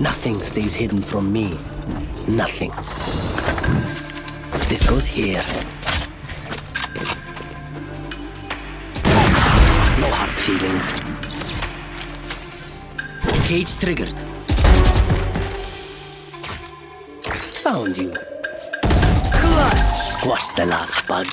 Nothing stays hidden from me. Nothing. This goes here. No hard feelings. Cage triggered. Found you. Squash the last bug.